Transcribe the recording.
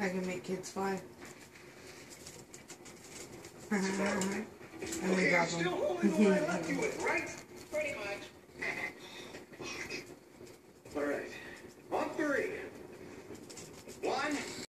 I can make kids fly. And we them.